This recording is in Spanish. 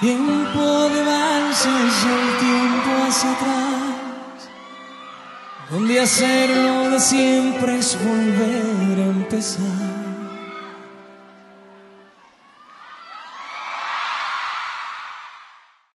Tiempo de valses, el tiempo hacia atrás, donde hacerlo de siempre es volver a empezar.